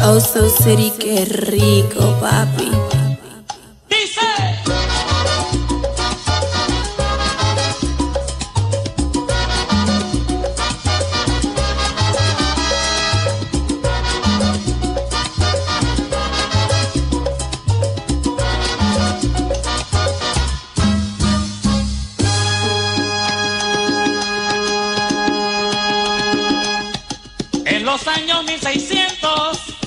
Oh, so city, qué rico, papi. Dice. En los años 1600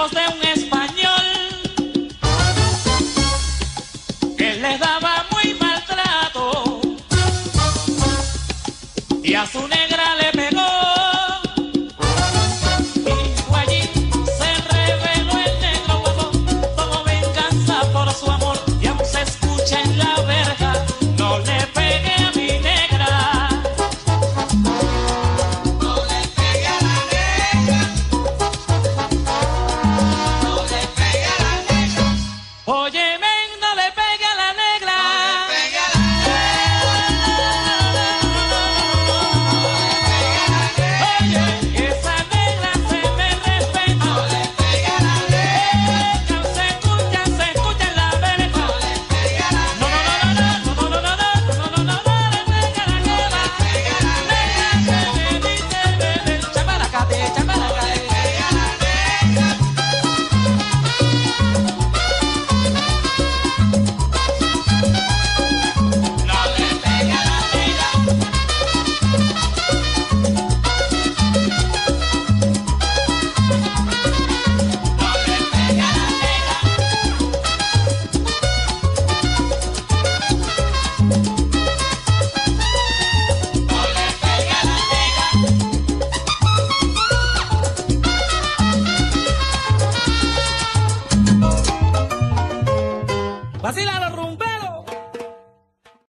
voz de un español que les daba muy maltrato y a su Oye. ¡Vacílalo, Rubén!